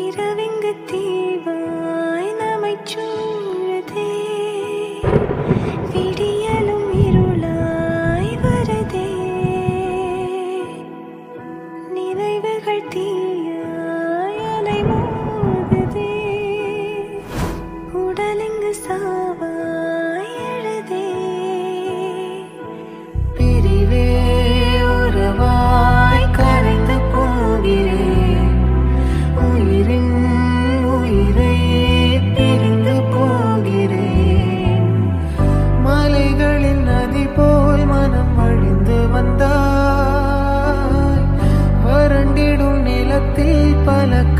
இரவிங்கு தீவாய் நம்மை சூழதே விடியலும் இருளாய் வரதே. நினைவுகள் தீயாய் wanna